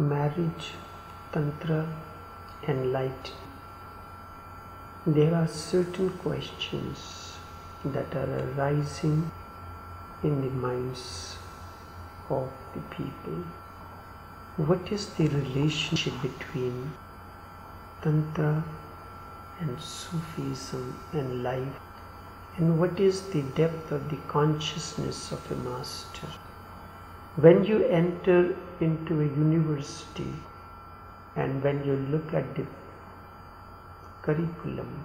marriage, tantra, and light, there are certain questions that are arising in the minds of the people. What is the relationship between Tantra and Sufism and life? And what is the depth of the consciousness of a master? When you enter into a university and when you look at the curriculum,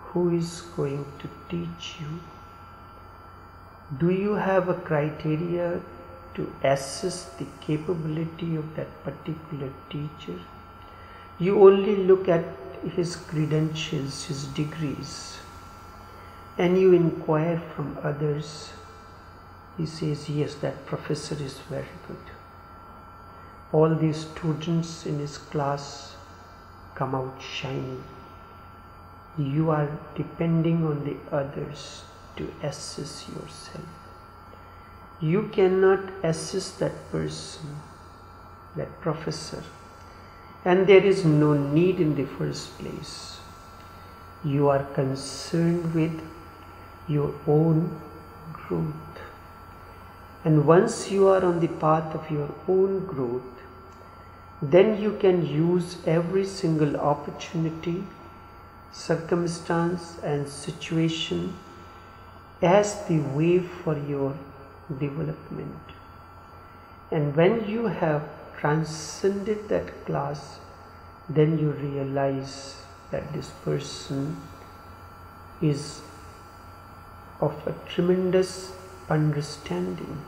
who is going to teach you? Do you have a criteria to assess the capability of that particular teacher? You only look at his credentials, his degrees, and you inquire from others. He says, Yes, that professor is very good. All the students in his class come out shining. You are depending on the others to assess yourself. You cannot assess that person, that professor, and there is no need in the first place. You are concerned with your own growth. And once you are on the path of your own growth, then you can use every single opportunity, circumstance, and situation as the way for your development. And when you have transcended that class, then you realize that this person is of a tremendous understanding.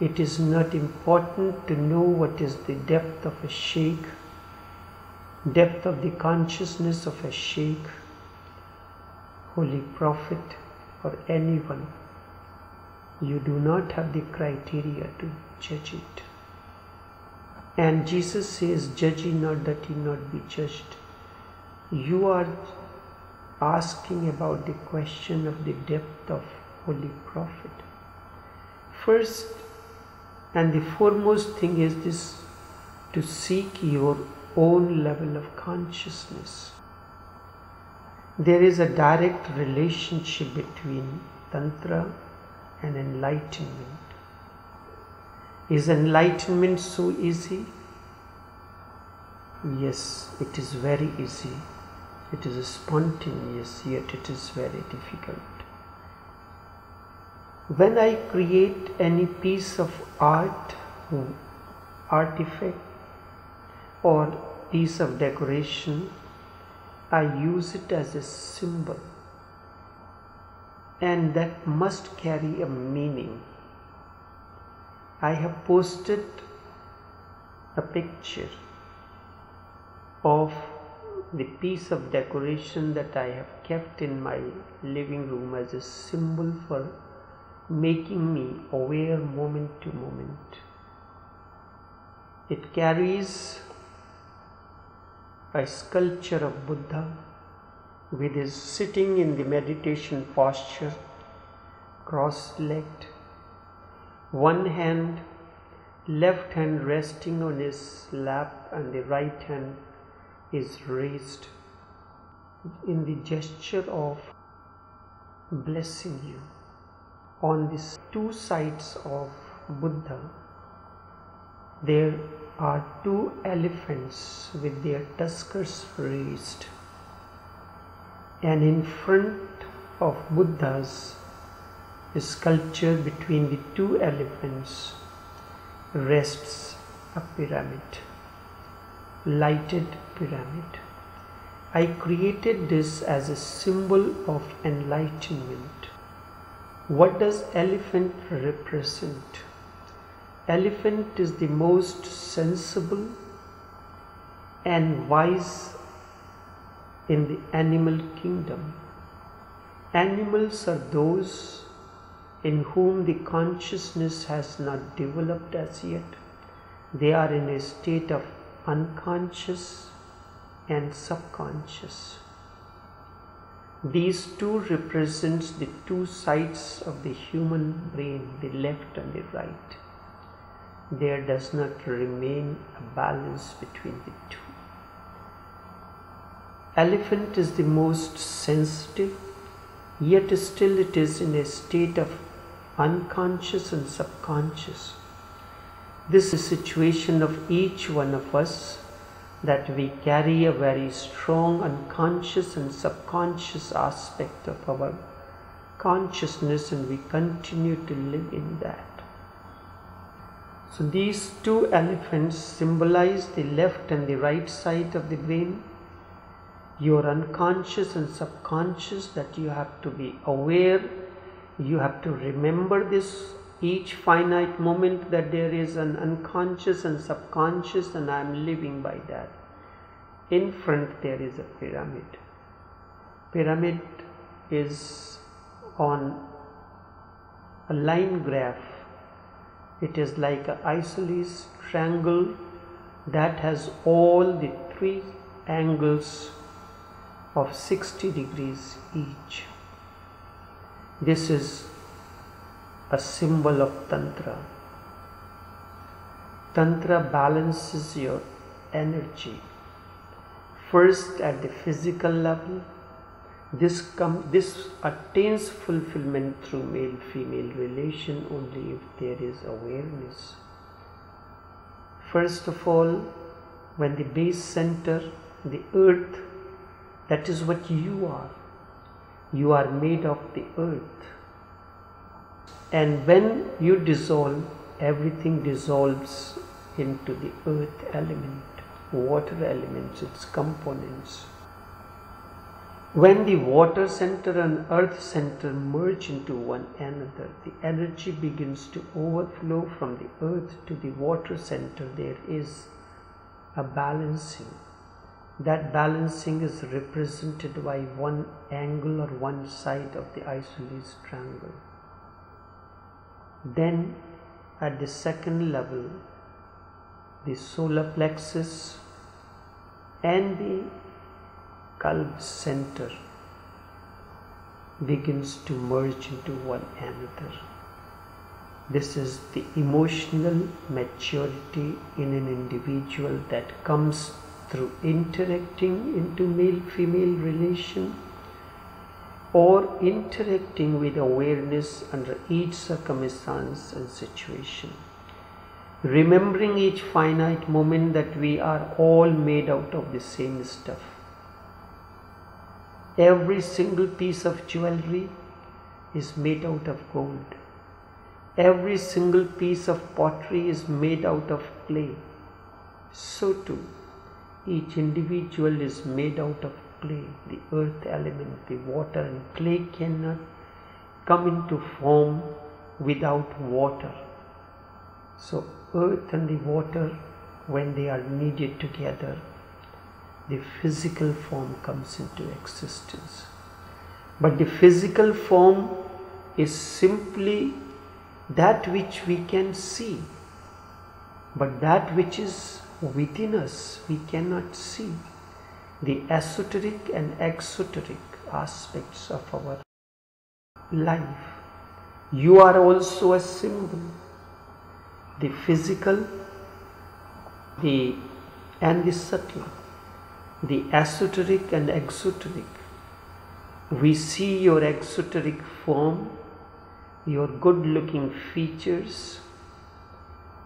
It is not important to know what is the depth of a sheikh, depth of the consciousness of a sheikh, holy prophet, or anyone. You do not have the criteria to judge it. And Jesus says, Judge ye not that ye not be judged. You are asking about the question of the depth of Holy Prophet. First and the foremost thing is this to seek your own level of consciousness. There is a direct relationship between Tantra and enlightenment. Is enlightenment so easy? Yes, it is very easy. It is spontaneous, yet it is very difficult. When I create any piece of art, hmm, artifact, or piece of decoration, I use it as a symbol, and that must carry a meaning. I have posted a picture of the piece of decoration that I have kept in my living room as a symbol for making me aware moment to moment. It carries a sculpture of Buddha with his sitting in the meditation posture, cross legged, one hand, left hand resting on his lap, and the right hand is raised in the gesture of blessing you. On these two sides of Buddha, there are two elephants with their tuskers raised, and in front of Buddha's sculpture between the two elephants rests a pyramid lighted pyramid. I created this as a symbol of enlightenment. What does elephant represent? Elephant is the most sensible and wise in the animal kingdom. Animals are those in whom the consciousness has not developed as yet. They are in a state of unconscious and subconscious. These two represents the two sides of the human brain, the left and the right. there does not remain a balance between the two. Elephant is the most sensitive, yet still it is in a state of unconscious and subconscious. This is situation of each one of us that we carry a very strong unconscious and subconscious aspect of our consciousness and we continue to live in that. So these two elephants symbolize the left and the right side of the brain, your unconscious and subconscious that you have to be aware, you have to remember this each finite moment that there is an unconscious and subconscious and I am living by that. In front there is a pyramid. Pyramid is on a line graph. It is like an isosceles triangle that has all the three angles of 60 degrees each. This is a symbol of Tantra. Tantra balances your energy. First at the physical level, this come this attains fulfillment through male female relation only if there is awareness. First of all, when the base center, the earth, that is what you are. You are made of the earth and when you dissolve, everything dissolves into the earth element, water elements, its components. When the water center and earth center merge into one another, the energy begins to overflow from the earth to the water center. There is a balancing. That balancing is represented by one angle or one side of the isosceles triangle. Then at the second level, the solar plexus and the qalb center begins to merge into one another. This is the emotional maturity in an individual that comes through interacting into male-female relation or interacting with awareness under each circumstance and situation. Remembering each finite moment that we are all made out of the same stuff. Every single piece of jewelry is made out of gold. Every single piece of pottery is made out of clay. So too, each individual is made out of clay, the earth element, the water and clay cannot come into form without water. So earth and the water, when they are needed together, the physical form comes into existence. But the physical form is simply that which we can see, but that which is within us we cannot see the esoteric and exoteric aspects of our life. You are also a symbol. The physical, the and the subtle, the esoteric and exoteric. We see your exoteric form, your good looking features,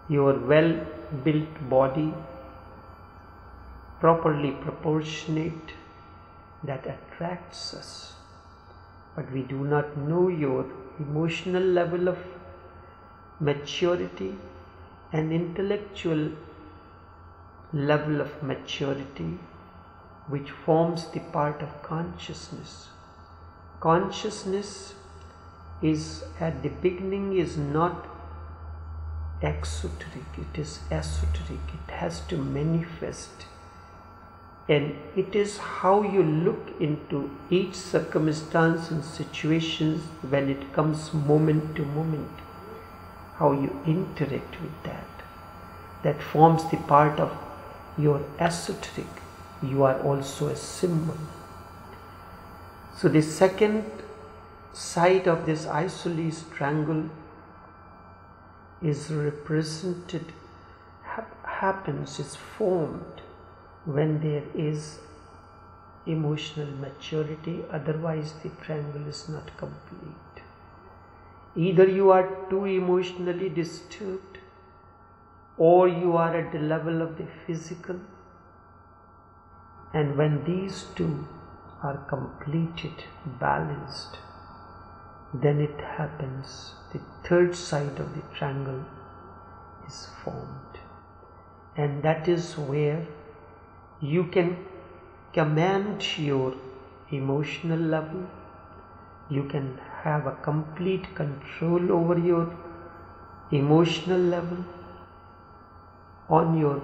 your well built body, properly proportionate that attracts us. But we do not know your emotional level of maturity and intellectual level of maturity which forms the part of consciousness. Consciousness is at the beginning is not exoteric, it is esoteric, it has to manifest and it is how you look into each circumstance and situations when it comes moment to moment, how you interact with that. That forms the part of your esoteric. You are also a symbol. So, the second side of this isosceles triangle is represented, happens, is formed when there is emotional maturity, otherwise, the triangle is not complete. Either you are too emotionally disturbed, or you are at the level of the physical, and when these two are completed, balanced, then it happens, the third side of the triangle is formed. And that is where you can command your emotional level, you can have a complete control over your emotional level, on your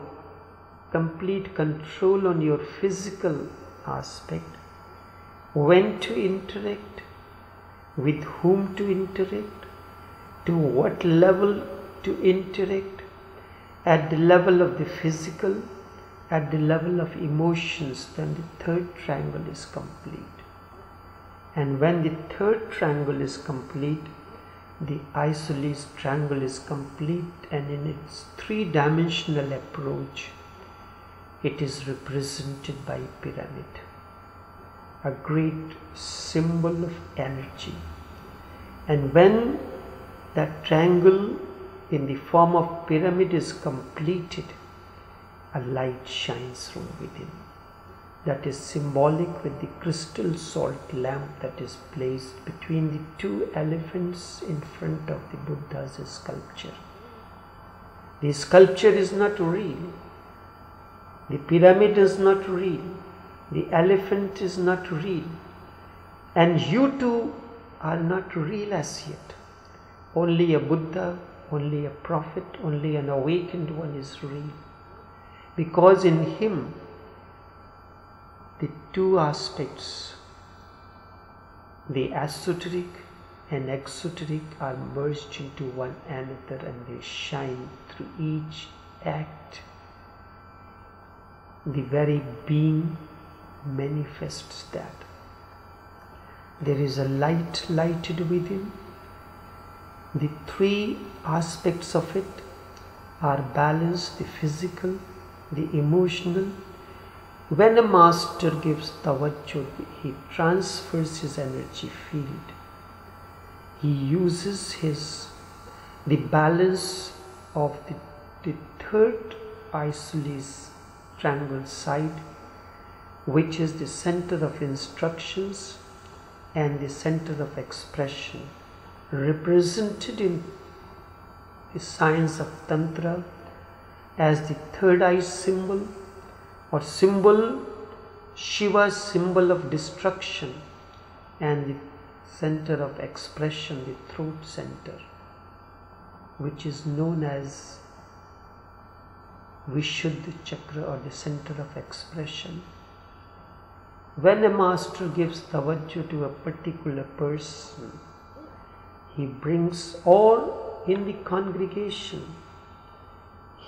complete control on your physical aspect, when to interact, with whom to interact, to what level to interact, at the level of the physical, at the level of emotions, then the third triangle is complete. And when the third triangle is complete, the isosceles triangle is complete and in its three-dimensional approach, it is represented by a pyramid, a great symbol of energy. And when that triangle in the form of pyramid is completed, a light shines from within that is symbolic with the crystal salt lamp that is placed between the two elephants in front of the Buddha's sculpture. The sculpture is not real. The pyramid is not real. The elephant is not real. And you too are not real as yet. Only a Buddha, only a prophet, only an awakened one is real because in him the two aspects, the esoteric and exoteric, are merged into one another and they shine through each act. The very being manifests that. There is a light lighted within. The three aspects of it are balanced the physical, the emotional. When a master gives tawajjuh, he transfers his energy field. He uses his the balance of the, the third isosceles triangle side, which is the center of instructions and the center of expression, represented in the science of Tantra as the third eye symbol or symbol Shiva's symbol of destruction and the center of expression, the throat center, which is known as Vishuddha chakra or the center of expression. When a master gives tawajjuh to a particular person, he brings all in the congregation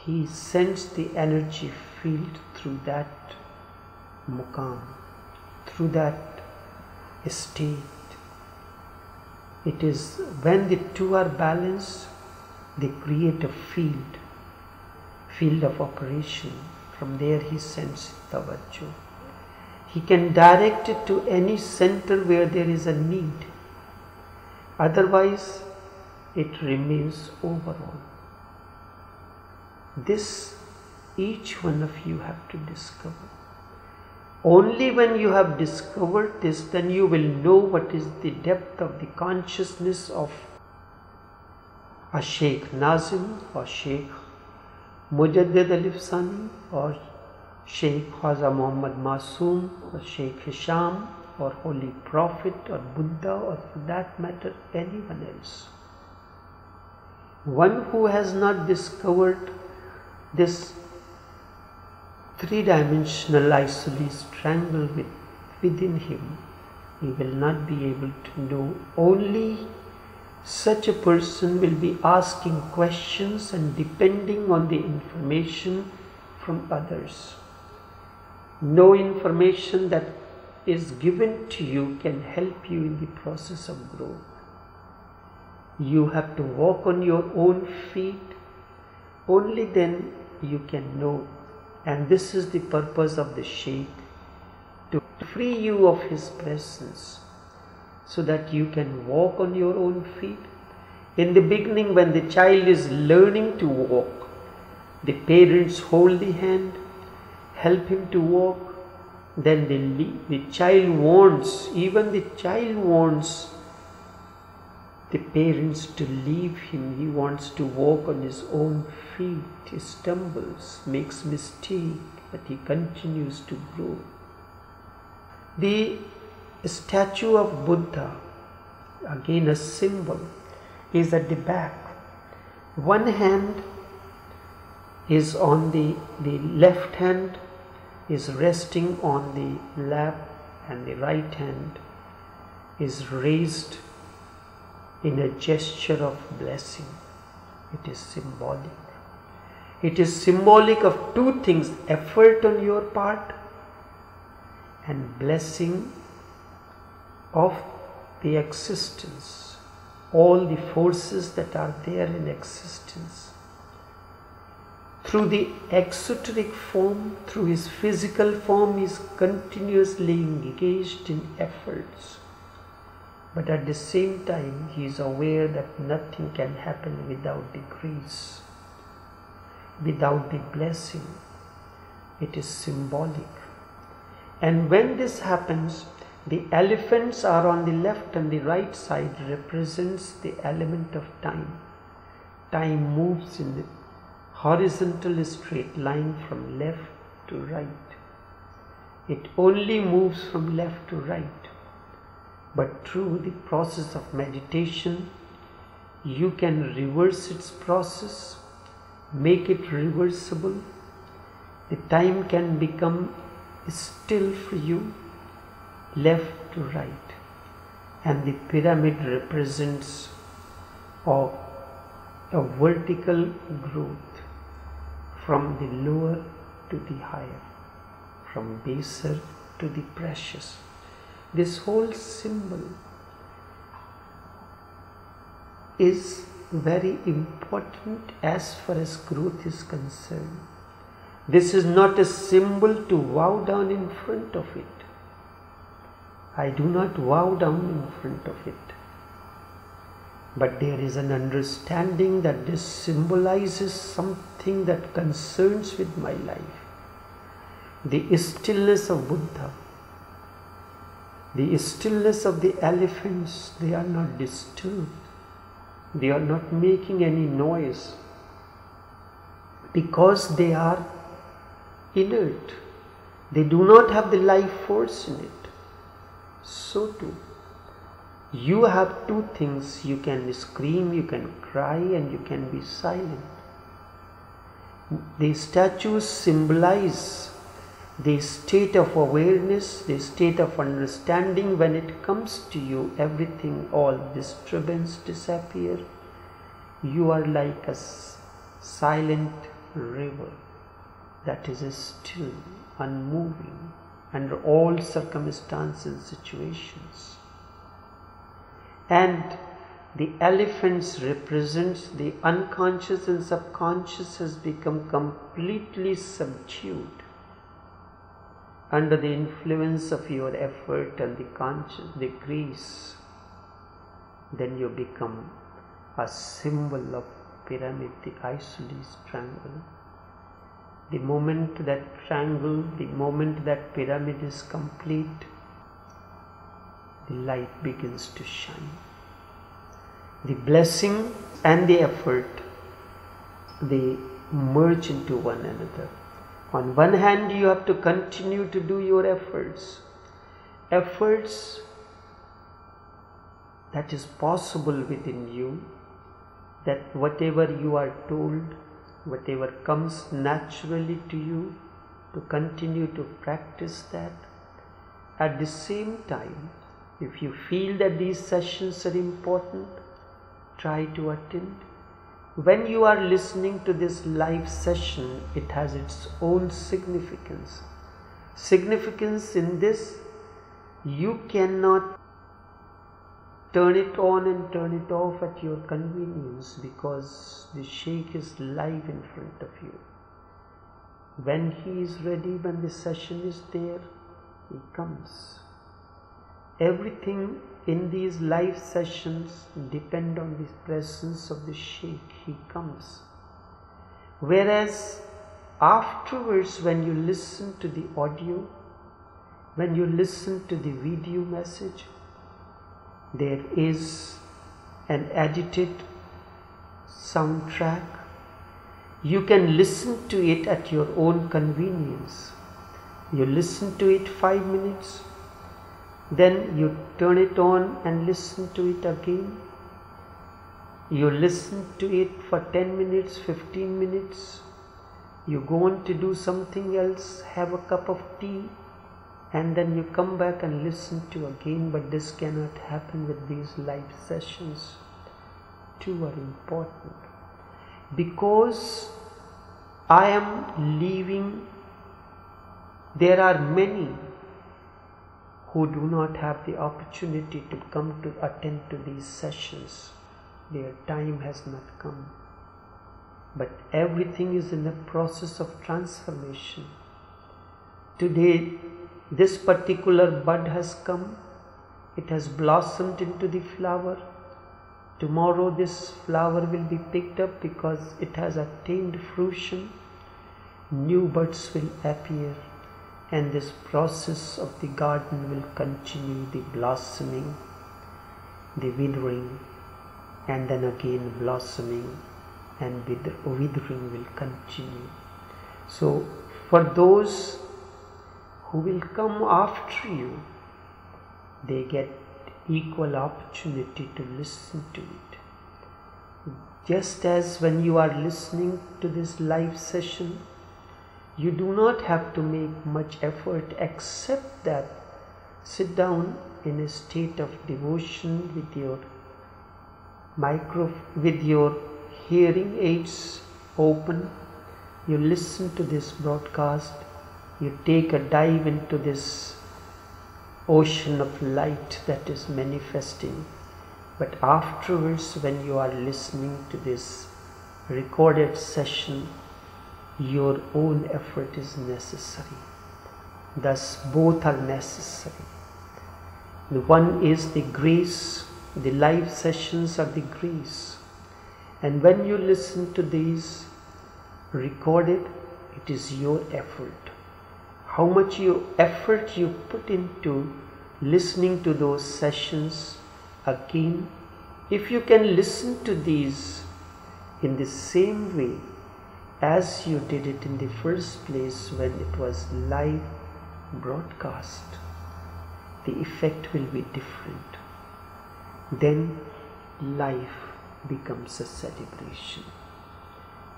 he sends the energy field through that mukam, through that state. It is when the two are balanced, they create a field, field of operation. From there he sends the tawajjuh. He can direct it to any center where there is a need. Otherwise, it remains overall. This each one of you have to discover. Only when you have discovered this, then you will know what is the depth of the consciousness of a Sheikh Nazim or Sheikh Mujaddid Alif Sani or Sheikh Khwaja Muhammad Masoom or Sheikh Hisham or Holy Prophet or Buddha or for that matter anyone else. One who has not discovered this three-dimensional isosceles triangle with, within him, he will not be able to know. Only such a person will be asking questions and depending on the information from others. No information that is given to you can help you in the process of growth. You have to walk on your own feet. Only then you can know. And this is the purpose of the Sheikh to free you of his presence so that you can walk on your own feet. In the beginning, when the child is learning to walk, the parents hold the hand, help him to walk. Then the, the child wants, even the child wants the parents to leave him. He wants to walk on his own feet. He stumbles, makes mistake, but he continues to grow. The statue of Buddha, again a symbol, is at the back. One hand is on the, the left hand is resting on the lap and the right hand is raised in a gesture of blessing. It is symbolic. It is symbolic of two things effort on your part and blessing of the existence, all the forces that are there in existence. Through the exoteric form, through his physical form, he is continuously engaged in efforts. But at the same time, he is aware that nothing can happen without the grace, without the blessing. It is symbolic. And when this happens, the elephants are on the left and the right side represents the element of time. Time moves in the horizontal straight line from left to right. It only moves from left to right. But through the process of meditation, you can reverse its process, make it reversible. The time can become still for you left to right and the pyramid represents a, a vertical growth from the lower to the higher from baser to the precious this whole symbol is very important as far as growth is concerned this is not a symbol to bow down in front of it I do not bow down in front of it. But there is an understanding that this symbolizes something that concerns with my life. The stillness of Buddha, the stillness of the elephants, they are not disturbed. They are not making any noise because they are inert. They do not have the life force in it so too you have two things you can scream you can cry and you can be silent the statues symbolize the state of awareness the state of understanding when it comes to you everything all disturbance disappear you are like a silent river that is still unmoving under all circumstances and situations. And the elephants represents the unconscious and subconscious has become completely subdued under the influence of your effort and the conscious grace then you become a symbol of pyramid the isosceles triangle the moment that triangle, the moment that pyramid is complete, the light begins to shine. The blessing and the effort, they merge into one another. On one hand, you have to continue to do your efforts. Efforts that is possible within you, that whatever you are told, whatever comes naturally to you, to continue to practice that. At the same time, if you feel that these sessions are important, try to attend. When you are listening to this live session, it has its own significance. Significance in this, you cannot turn it on and turn it off at your convenience because the Sheikh is live in front of you. When he is ready, when the session is there, he comes. Everything in these live sessions depend on the presence of the Sheikh. He comes. Whereas afterwards, when you listen to the audio, when you listen to the video message, there is an edited soundtrack. You can listen to it at your own convenience. You listen to it five minutes, then you turn it on and listen to it again. You listen to it for 10 minutes, 15 minutes. You go on to do something else, have a cup of tea, and then you come back and listen to again. But this cannot happen with these live sessions. Two are important because I am leaving. There are many who do not have the opportunity to come to attend to these sessions. Their time has not come. But everything is in the process of transformation. Today, this particular bud has come, it has blossomed into the flower. Tomorrow, this flower will be picked up because it has attained fruition. New buds will appear and this process of the garden will continue the blossoming, the withering, and then again blossoming and withering will continue. So, for those who will come after you, they get equal opportunity to listen to it. Just as when you are listening to this live session, you do not have to make much effort except that sit down in a state of devotion with your micro with your hearing aids open. You listen to this broadcast. You take a dive into this ocean of light that is manifesting. But afterwards when you are listening to this recorded session your own effort is necessary. Thus, both are necessary. The one is the grace, the live sessions are the grace. And when you listen to these recorded, it is your effort. How much you effort you put into listening to those sessions again, if you can listen to these in the same way as you did it in the first place when it was live broadcast, the effect will be different. Then life becomes a celebration.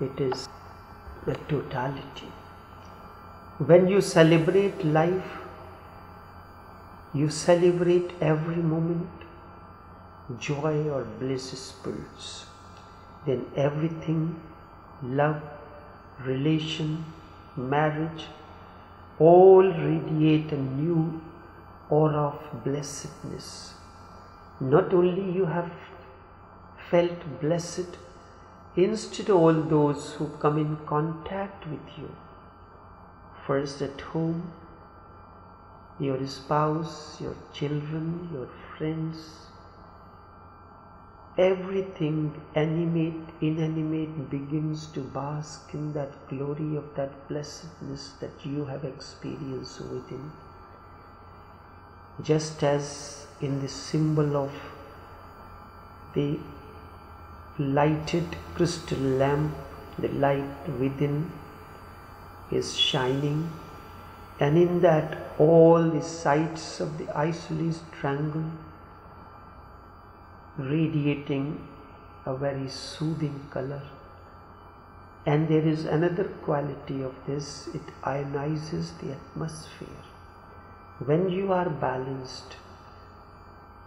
It is the totality. When you celebrate life, you celebrate every moment, joy or bliss spirits. Then everything, love, relation, marriage, all radiate a new aura of blessedness. Not only you have felt blessed, instead all those who come in contact with you, first at home, your spouse, your children, your friends, everything animate, inanimate begins to bask in that glory of that blessedness that you have experienced within. Just as in the symbol of the lighted crystal lamp, the light within is shining, and in that all the sides of the isosceles triangle radiating a very soothing color. And there is another quality of this it ionizes the atmosphere. When you are balanced,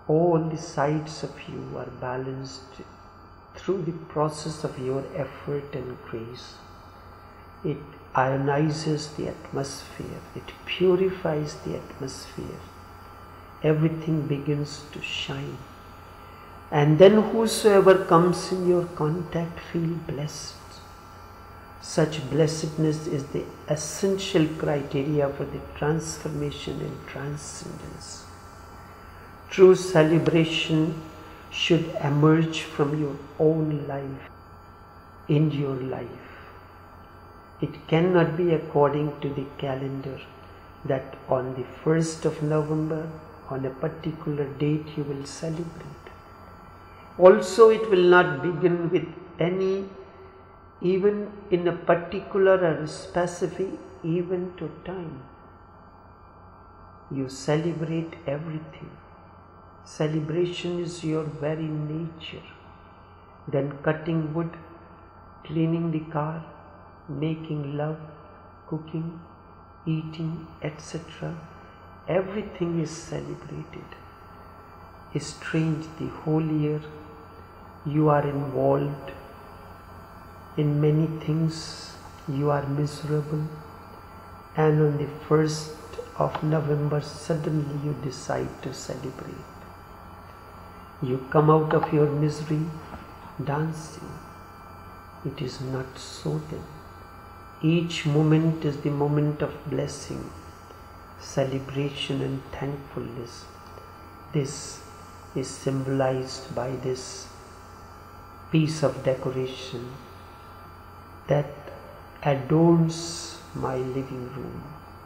all the sides of you are balanced through the process of your effort and grace. It ionizes the atmosphere, it purifies the atmosphere. Everything begins to shine And then whosoever comes in your contact feel blessed. Such blessedness is the essential criteria for the transformation and transcendence. True celebration should emerge from your own life, in your life. It cannot be according to the calendar that on the 1st of November, on a particular date, you will celebrate. Also, it will not begin with any, even in a particular or specific event or time. You celebrate everything. Celebration is your very nature. Then cutting wood, cleaning the car, making love, cooking, eating, etc. Everything is celebrated. Strange the whole year you are involved in many things, you are miserable, and on the 1st of November, suddenly you decide to celebrate. You come out of your misery dancing. It is not so then. Each moment is the moment of blessing, celebration, and thankfulness. This is symbolized by this piece of decoration that adorns my living room.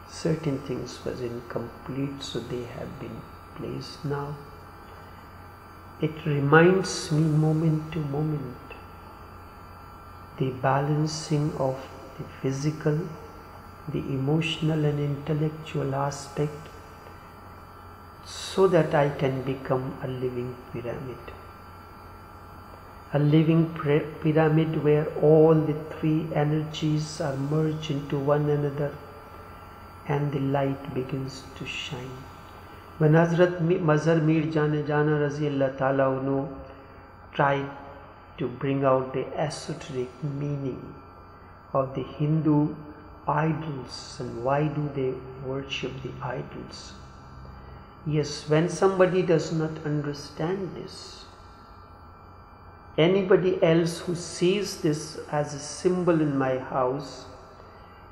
Certain things was incomplete, so they have been placed now. It reminds me moment to moment the balancing of the physical, the emotional and intellectual aspect so that I can become a living pyramid. A living pyramid where all the three energies are merged into one another and the light begins to shine. When Hazrat Mazhar Mir Jana Jana Raziallah Ta'ala tried to bring out the esoteric meaning of the Hindu idols and why do they worship the idols. Yes, when somebody does not understand this, anybody else who sees this as a symbol in my house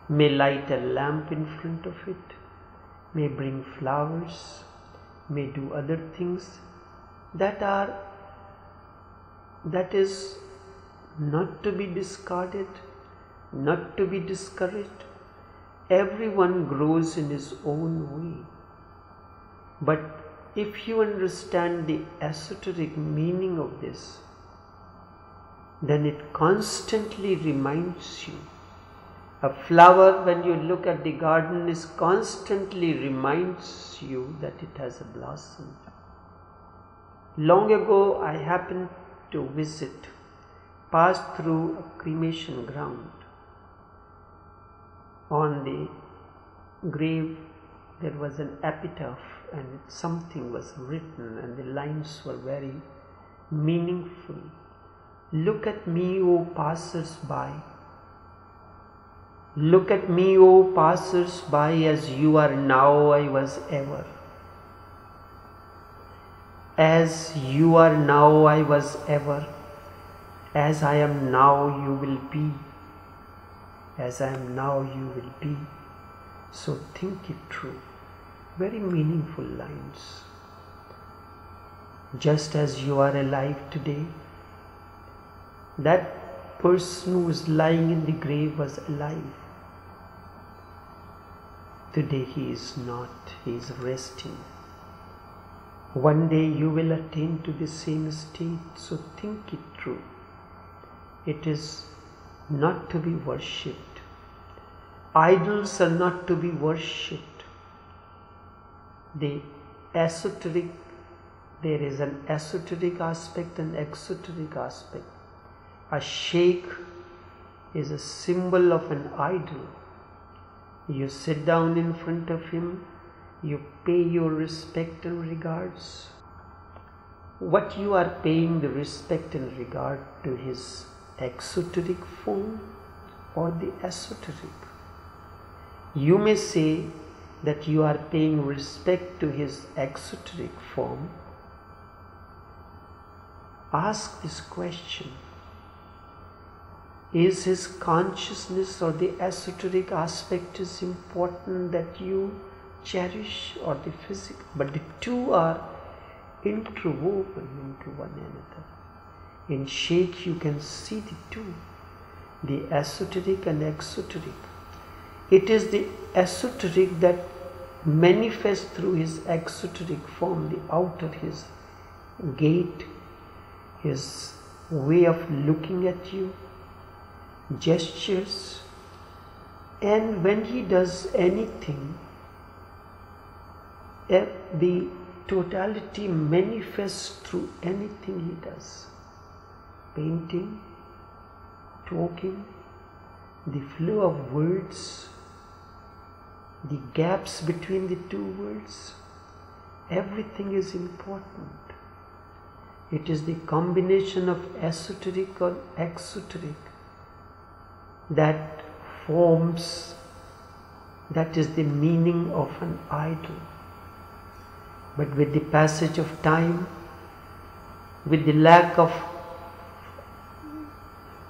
may light a lamp in front of it, may bring flowers, may do other things that are that is not to be discarded not to be discouraged. Everyone grows in his own way. But if you understand the esoteric meaning of this, then it constantly reminds you. A flower, when you look at the garden, is constantly reminds you that it has a blossom. Long ago, I happened to visit, pass through a cremation ground on the grave there was an epitaph and something was written and the lines were very meaningful. Look at me, O passers by. Look at me, O passers by, as you are now, I was ever. As you are now, I was ever. As I am now, you will be as I am now, you will be. So think it through. Very meaningful lines. Just as you are alive today, that person who was lying in the grave was alive. Today he is not, he is resting. One day you will attain to the same state, so think it through. It is not to be worshipped Idols are not to be worshipped. The esoteric, there is an esoteric aspect and exoteric aspect. A sheikh is a symbol of an idol. You sit down in front of him, you pay your respect and regards. What you are paying the respect and regard to his exoteric form or the esoteric? You may say that you are paying respect to his exoteric form, ask this question Is his consciousness or the esoteric aspect is important that you cherish or the physical? But the two are interwoven into one another. In Sheikh, you can see the two the esoteric and exoteric. It is the esoteric that manifests through his exoteric form, the outer, his gait, his way of looking at you, gestures, and when he does anything, eh, the totality manifests through anything he does. Painting, talking, the flow of words, the gaps between the two words, everything is important. It is the combination of esoteric and exoteric that forms, that is the meaning of an idol. But with the passage of time, with the lack of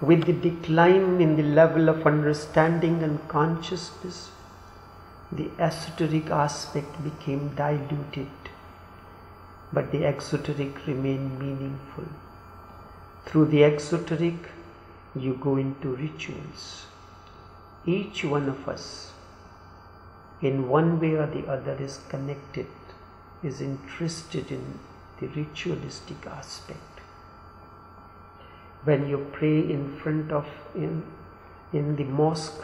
with the decline in the level of understanding and consciousness, the esoteric aspect became diluted, but the exoteric remained meaningful. Through the exoteric, you go into rituals. Each one of us, in one way or the other, is connected, is interested in the ritualistic aspect. When you pray in front of in in the mosque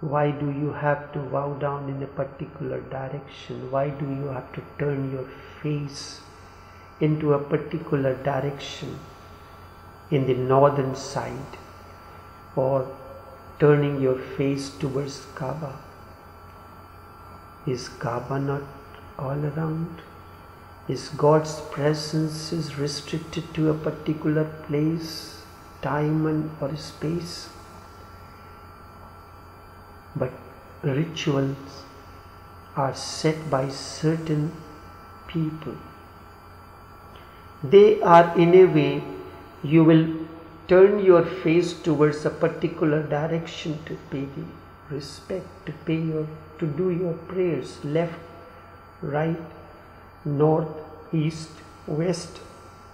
why do you have to bow down in a particular direction? Why do you have to turn your face into a particular direction in the northern side or turning your face towards Kaaba is Kaaba not all around is God's presence is restricted to a particular place, time and or space. But rituals are set by certain people. They are in a way you will turn your face towards a particular direction to pay the respect, to pay your to do your prayers left, right, north, east, west,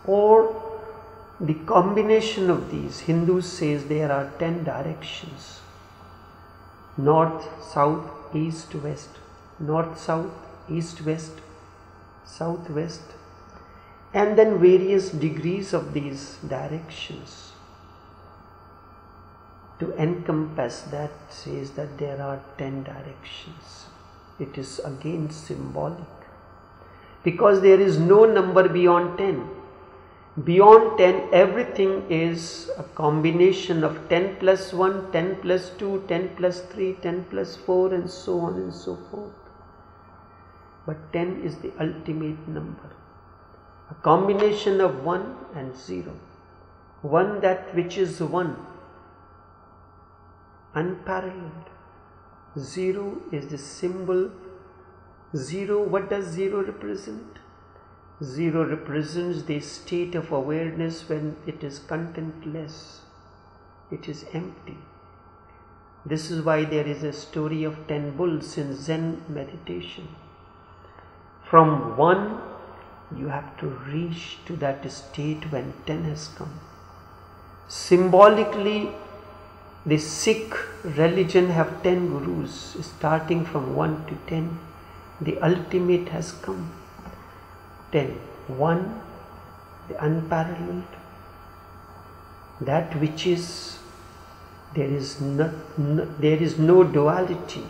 or the combination of these. Hindus says there are 10 directions. North, south, east, west, north, south, east, west, south, west, and then various degrees of these directions. To encompass that says that there are 10 directions. It is again symbolic because there is no number beyond 10. Beyond 10, everything is a combination of 10 plus 1, 10 plus 2, 10 plus 3, 10 plus 4, and so on and so forth. But 10 is the ultimate number. A combination of 1 and 0. 1 that which is 1, unparalleled. 0 is the symbol 0, what does 0 represent? 0 represents the state of awareness when it is contentless, it is empty. This is why there is a story of 10 bulls in Zen meditation. From 1, you have to reach to that state when 10 has come. Symbolically, the Sikh religion have 10 gurus starting from 1 to 10 the ultimate has come. 10. 1. The unparalleled. That which is, there is, no, no, there is no duality,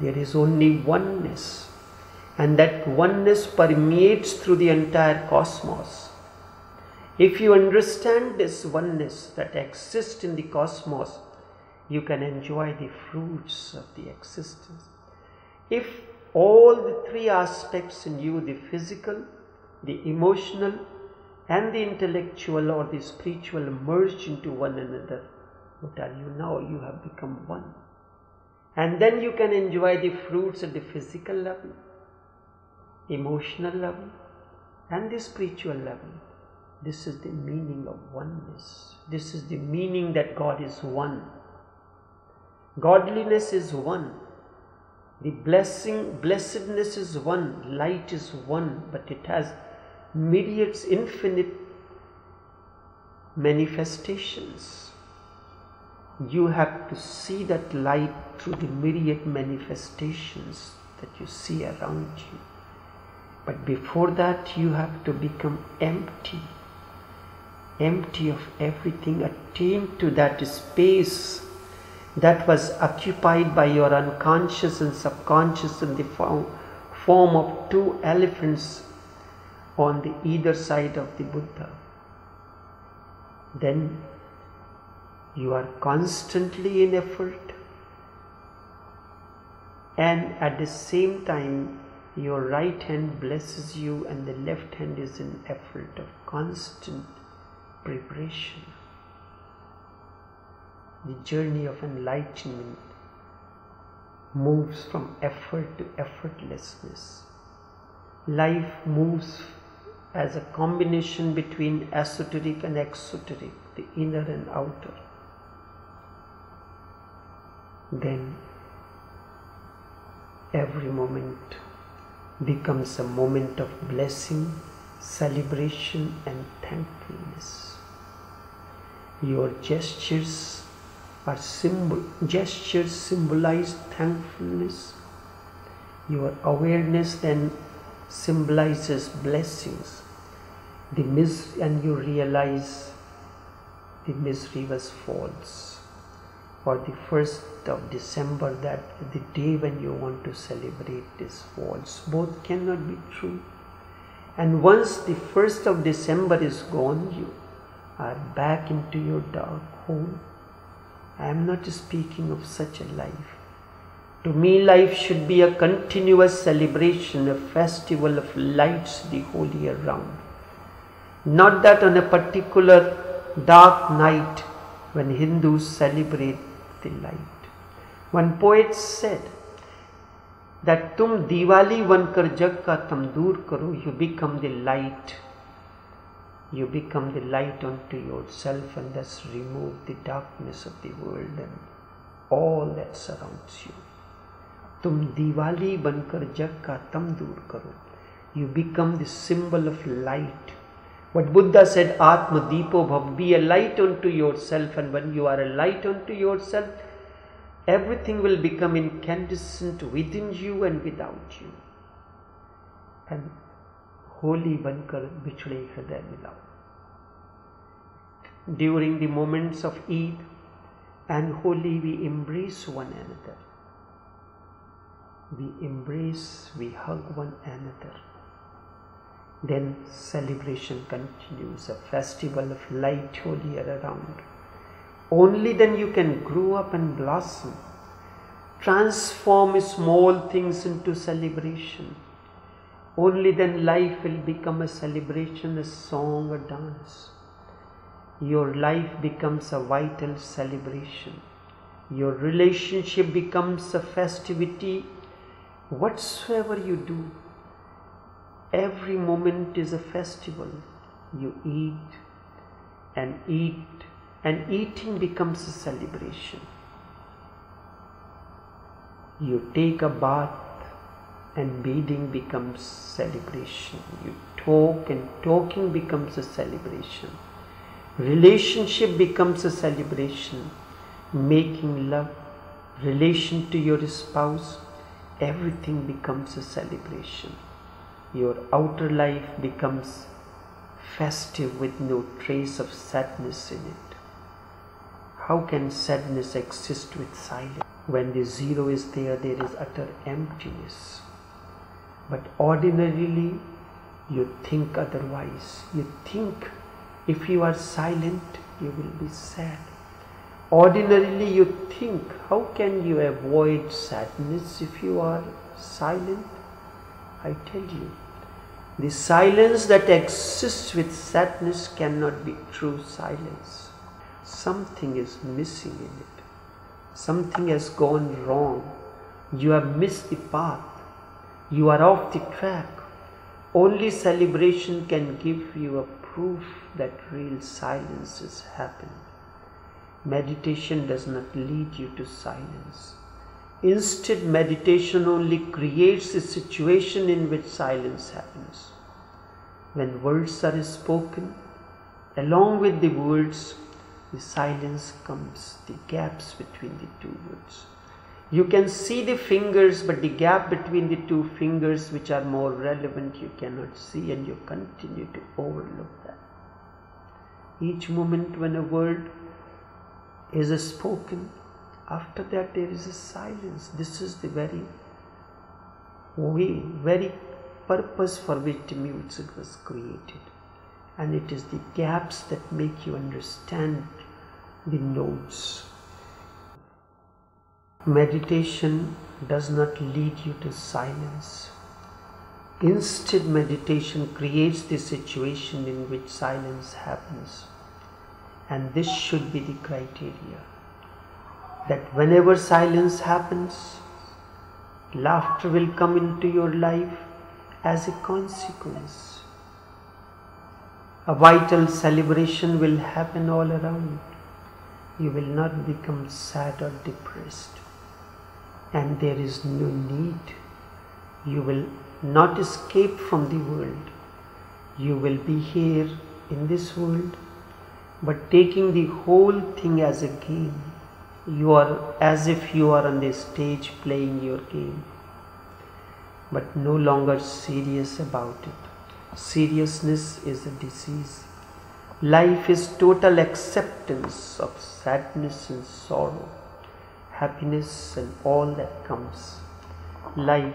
there is only oneness. And that oneness permeates through the entire cosmos. If you understand this oneness that exists in the cosmos, you can enjoy the fruits of the existence. If all the three aspects in you the physical, the emotional, and the intellectual or the spiritual merge into one another. What are you now? You have become one. And then you can enjoy the fruits at the physical level, emotional level, and the spiritual level. This is the meaning of oneness. This is the meaning that God is one. Godliness is one. The blessing, blessedness is one. Light is one, but it has myriads, infinite manifestations. You have to see that light through the myriad manifestations that you see around you. But before that, you have to become empty, empty of everything, attain to that space that was occupied by your unconscious and subconscious in the form, form of two elephants on the either side of the Buddha. Then you are constantly in effort and at the same time your right hand blesses you and the left hand is in effort of constant preparation. The journey of enlightenment moves from effort to effortlessness. Life moves as a combination between esoteric and exoteric the inner and outer. Then every moment becomes a moment of blessing, celebration, and thankfulness. Your gestures are symbol gestures symbolize thankfulness. Your awareness then symbolizes blessings. The mis and you realize the misery was false. For the first of December that the day when you want to celebrate is false. Both cannot be true. And once the first of December is gone, you are back into your dark hole. I am not speaking of such a life. To me, life should be a continuous celebration, a festival of lights the whole year round. Not that on a particular dark night when Hindus celebrate the light. One poet said that Diwali बनकर जग का तम दूर करो you become the light you become the light unto yourself and thus remove the darkness of the world and all that surrounds you तुम दिवाली बनकर जग का तम दूर करो you become the symbol of light what buddha said atma deepo bhav be a light unto yourself and when you are a light unto yourself everything will become incandescent within you and without you. And Holi bankar bichde hriday milao. During the moments of Eid and Holi, we embrace one another. We embrace, we hug one another. Then celebration continues, a festival of light all year around only then you can grow up and blossom. Transform small things into celebration. Only then life will become a celebration, a song, a dance. Your life becomes a vital celebration. Your relationship becomes a festivity. Whatsoever you do, every moment is a festival. You eat and eat and eating becomes a celebration. You take a bath and bathing becomes celebration. You talk and talking becomes a celebration. Relationship becomes a celebration. Making love, relation to your spouse, everything becomes a celebration. Your outer life becomes festive with no trace of sadness in it. How can sadness exist with silence? When the zero is there, there is utter emptiness. But ordinarily, you think otherwise. You think if you are silent, you will be sad. Ordinarily, you think how can you avoid sadness if you are silent? I tell you, the silence that exists with sadness cannot be true silence something is missing in it. Something has gone wrong. You have missed the path. You are off the track. Only celebration can give you a proof that real silence has happened. Meditation does not lead you to silence. Instead, meditation only creates a situation in which silence happens. When words are spoken, along with the words, the silence comes, the gaps between the two words. You can see the fingers, but the gap between the two fingers, which are more relevant, you cannot see, and you continue to overlook that. Each moment when a word is spoken, after that there is a silence. This is the very way, very purpose for which music was created. And it is the gaps that make you understand the notes. Meditation does not lead you to silence. Instead, meditation creates the situation in which silence happens. And this should be the criteria that whenever silence happens, laughter will come into your life as a consequence. A vital celebration will happen all around. You will not become sad or depressed. And there is no need. You will not escape from the world. You will be here in this world, but taking the whole thing as a game you are as if you are on the stage playing your game, but no longer serious about it. Seriousness is a disease. Life is total acceptance of sadness and sorrow, happiness and all that comes. Life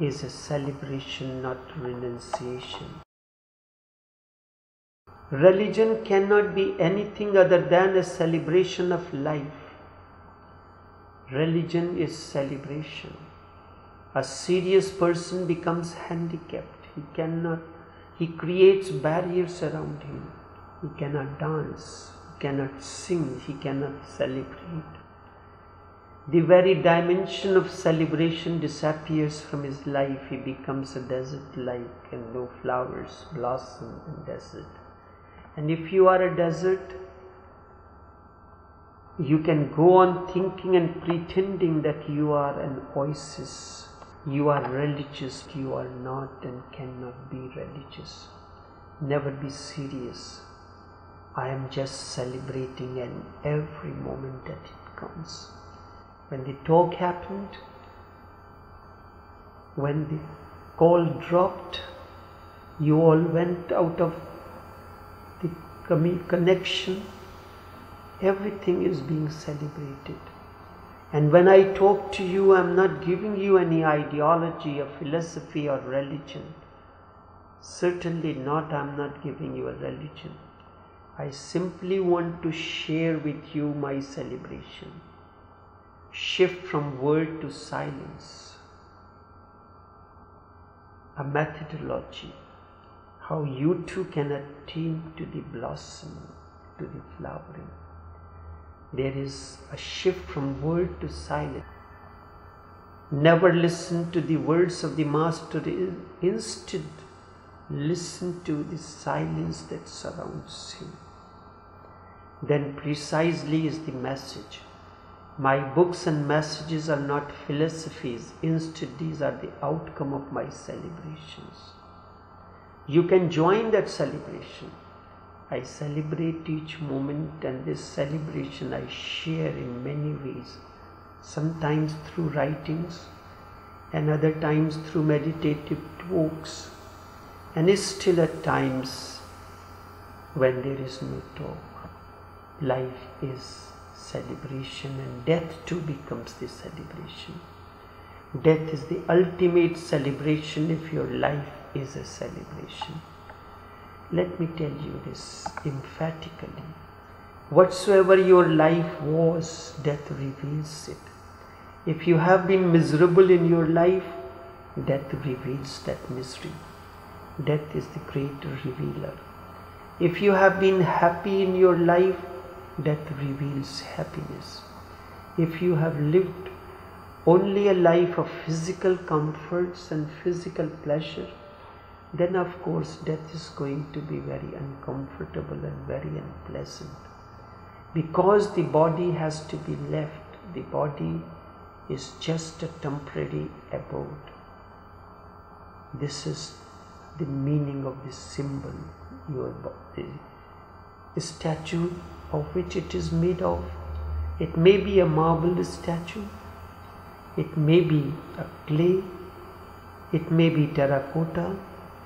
is a celebration, not renunciation. Religion cannot be anything other than a celebration of life. Religion is celebration. A serious person becomes handicapped. He cannot, he creates barriers around him. He cannot dance, he cannot sing, he cannot celebrate. The very dimension of celebration disappears from his life. He becomes a desert like, and no flowers blossom in desert. And if you are a desert, you can go on thinking and pretending that you are an oasis. You are religious, you are not and cannot be religious. Never be serious. I am just celebrating and every moment that it comes. When the talk happened, when the call dropped, you all went out of the connection everything is being celebrated. And when I talk to you, I'm not giving you any ideology or philosophy or religion. Certainly not, I'm not giving you a religion. I simply want to share with you my celebration. Shift from word to silence. A methodology. How you too can attain to the blossoming, to the flowering there is a shift from word to silence. Never listen to the words of the Master, instead, listen to the silence that surrounds him. Then, precisely is the message. My books and messages are not philosophies, instead, these are the outcome of my celebrations. You can join that celebration I celebrate each moment, and this celebration I share in many ways, sometimes through writings, and other times through meditative talks, and is still at times when there is no talk. Life is celebration, and death too becomes the celebration. Death is the ultimate celebration if your life is a celebration. Let me tell you this emphatically. Whatsoever your life was, death reveals it. If you have been miserable in your life, death reveals that misery. Death is the great revealer. If you have been happy in your life, death reveals happiness. If you have lived only a life of physical comforts and physical pleasure, then of course death is going to be very uncomfortable and very unpleasant. Because the body has to be left, the body is just a temporary abode. This is the meaning of this symbol, your body. The statue of which it is made of. It may be a marble statue, it may be a clay, it may be terracotta,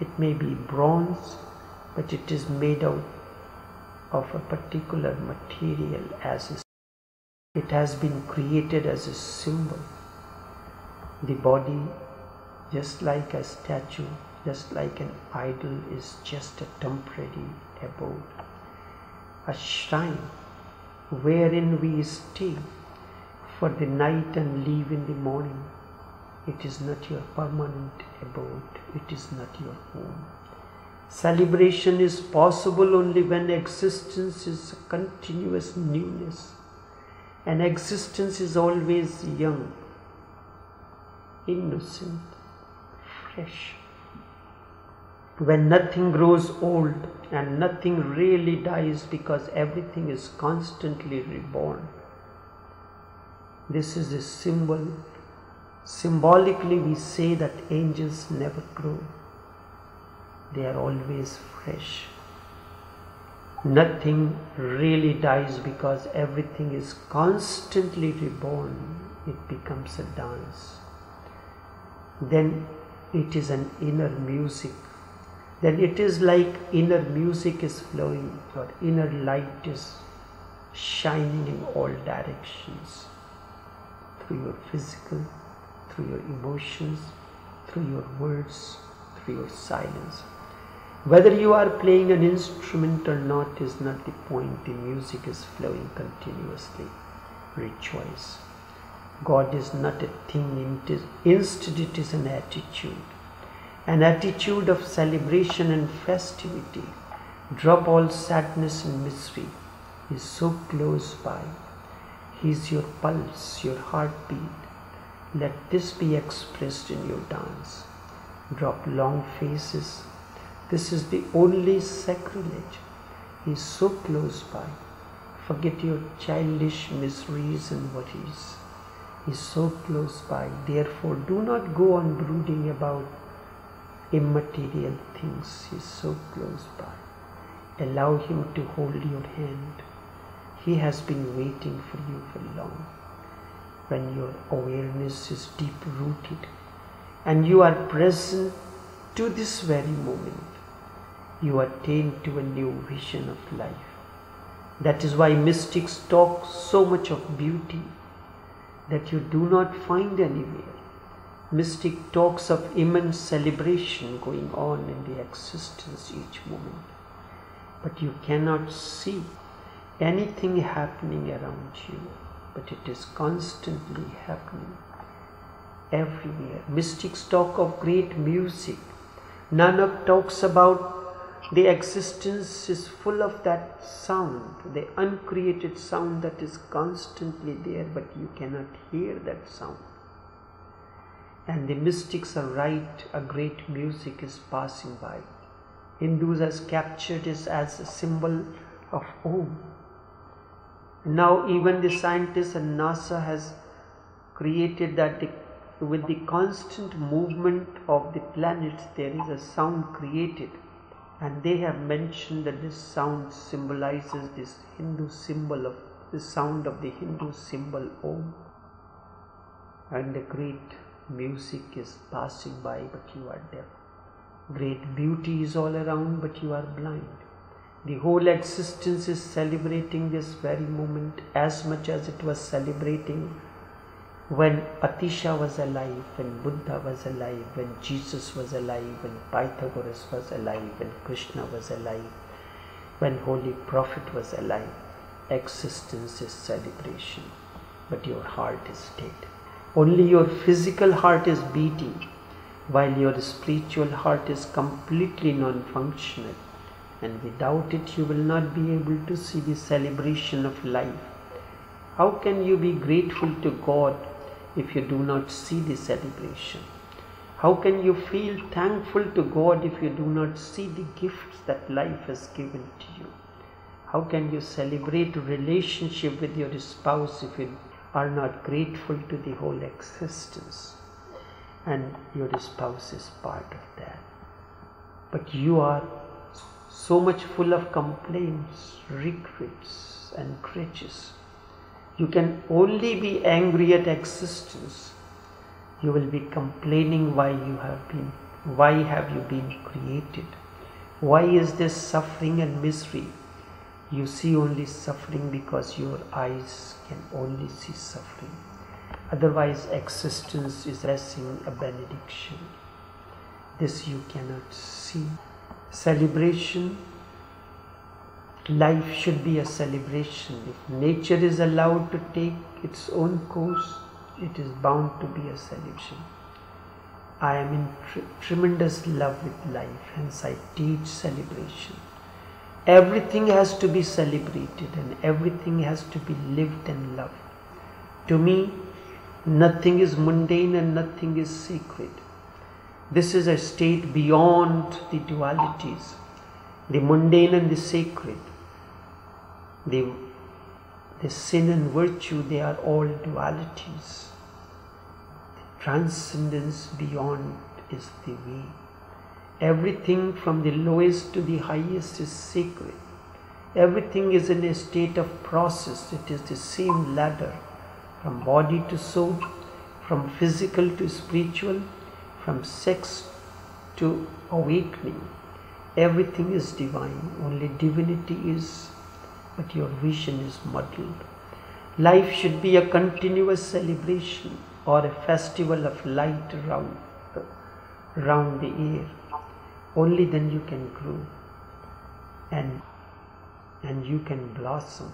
it may be bronze, but it is made out of a particular material as a, it has been created as a symbol. The body, just like a statue, just like an idol, is just a temporary abode, a shrine wherein we stay for the night and leave in the morning. It is not your permanent abode, it is not your home. Celebration is possible only when existence is a continuous newness, and existence is always young, innocent, fresh. When nothing grows old and nothing really dies because everything is constantly reborn. This is a symbol. Symbolically, we say that angels never grow, they are always fresh. Nothing really dies because everything is constantly reborn. It becomes a dance. Then it is an inner music. Then it is like inner music is flowing or inner light is shining in all directions through your physical, through your emotions, through your words, through your silence. Whether you are playing an instrument or not is not the point. The music is flowing continuously. Rejoice. God is not a thing, instead, it is an attitude. An attitude of celebration and festivity. Drop all sadness and misery. He is so close by. He is your pulse, your heartbeat. Let this be expressed in your dance. Drop long faces. This is the only sacrilege. He is so close by. Forget your childish miseries and worries. He is so close by. Therefore, do not go on brooding about immaterial things. He is so close by. Allow Him to hold your hand. He has been waiting for you for long. When your awareness is deep rooted and you are present to this very moment, you attain to a new vision of life. That is why mystics talk so much of beauty that you do not find anywhere. Mystic talks of immense celebration going on in the existence each moment, but you cannot see anything happening around you, but it is constantly happening everywhere. Mystics talk of great music. Nanak talks about the existence is full of that sound, the uncreated sound that is constantly there, but you cannot hear that sound. And the mystics are right, a great music is passing by. Hindus has captured it as a symbol of Om. Now even the scientists and NASA has created that the, with the constant movement of the planets there is a sound created. And they have mentioned that this sound symbolizes this Hindu symbol of the sound of the Hindu symbol Om. And the great music is passing by but you are deaf. Great beauty is all around but you are blind the whole existence is celebrating this very moment as much as it was celebrating when Atisha was alive, when Buddha was alive, when Jesus was alive, when Pythagoras was alive, when Krishna was alive, when Holy Prophet was alive. Existence is celebration, but your heart is dead. Only your physical heart is beating, while your spiritual heart is completely non functional and without it you will not be able to see the celebration of life. How can you be grateful to God if you do not see the celebration? How can you feel thankful to God if you do not see the gifts that life has given to you? How can you celebrate relationship with your spouse if you are not grateful to the whole existence? And your spouse is part of that. But you are so much full of complaints, regrets, and grudges. You can only be angry at existence. You will be complaining why you have been, why have you been created? Why is this suffering and misery? You see only suffering because your eyes can only see suffering. Otherwise, existence is blessing, a benediction. This you cannot see. Celebration Life should be a celebration. If nature is allowed to take its own course, it is bound to be a celebration. I am in tr- tremendous love with life, hence I teach celebration. Everything has to be celebrated and everything has to be lived and loved. To me, nothing is mundane and nothing is sacred. This is a state beyond the dualities, the mundane and the sacred the, the sin and virtue, they are all dualities. The transcendence beyond is the way. Everything from the lowest to the highest is sacred. Everything is in a state of process. It is the same ladder from body to soul, from physical to spiritual, from sex to awakening. Everything is divine. Only divinity is but your vision is muddled. Life should be a continuous celebration or a festival of light around, around the air. Only then you can grow and, and you can blossom.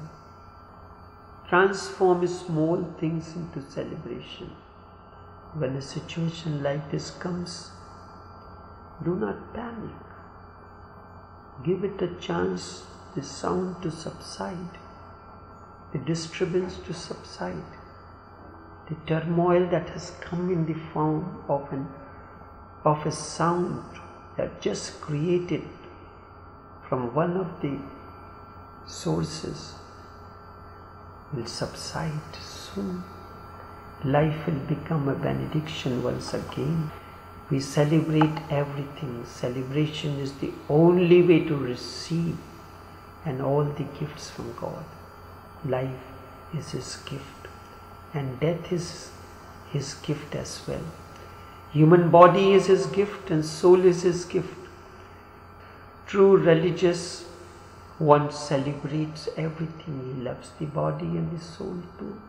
Transform small things into celebration. When a situation like this comes, do not panic. Give it a chance the sound to subside, the disturbance to subside, the turmoil that has come in the form of, an, of a sound that just created from one of the sources will subside soon. Life will become a benediction once again. We celebrate everything. Celebration is the only way to receive and all the gifts from God. Life is His gift, and death is His gift as well. Human body is His gift, and soul is His gift. True religious one celebrates everything. He loves the body and the soul too.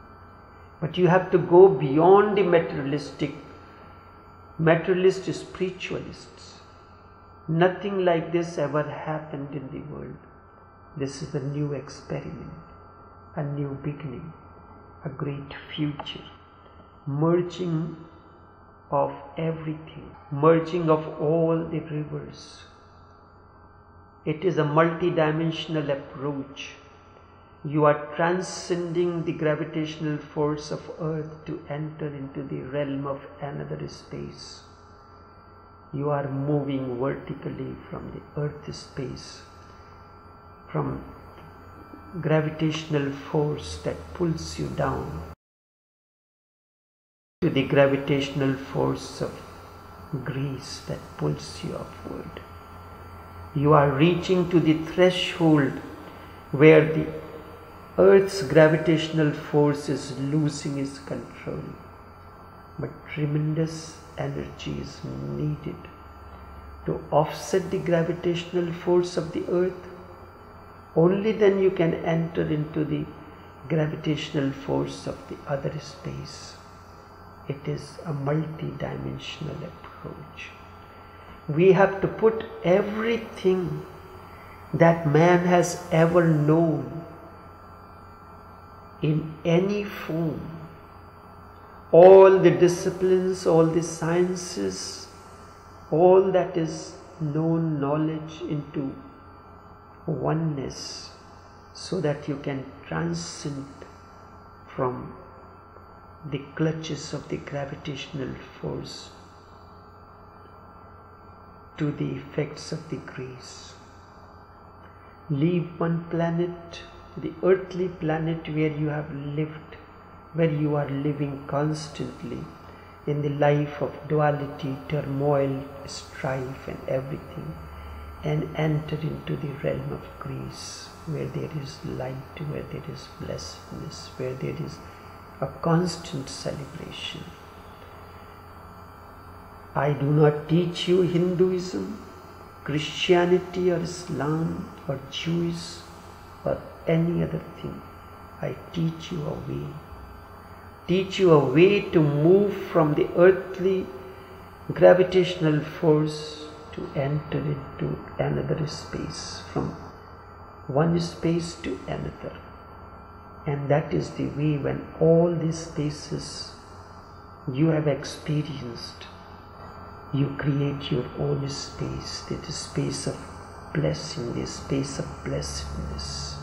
But you have to go beyond the materialistic, materialist spiritualists. Nothing like this ever happened in the world. This is a new experiment, a new beginning, a great future, merging of everything, merging of all the rivers. It is a multidimensional approach. You are transcending the gravitational force of earth to enter into the realm of another space. You are moving vertically from the earth space from gravitational force that pulls you down to the gravitational force of grace that pulls you upward. You are reaching to the threshold where the earth's gravitational force is losing its control. But tremendous energy is needed to offset the gravitational force of the earth only then you can enter into the gravitational force of the other space. It is a multi-dimensional approach. We have to put everything that man has ever known in any form. All the disciplines, all the sciences, all that is known knowledge into oneness so that you can transcend from the clutches of the gravitational force to the effects of the grace. Leave one planet, the earthly planet where you have lived, where you are living constantly in the life of duality, turmoil, strife, and everything, and enter into the realm of grace where there is light, where there is blessedness, where there is a constant celebration. I do not teach you Hinduism, Christianity, or Islam, or Jews, or any other thing. I teach you a way. Teach you a way to move from the earthly gravitational force to enter into another space, from one space to another. And that is the way when all these spaces you have experienced, you create your own space, is space of blessing, the space of blessedness.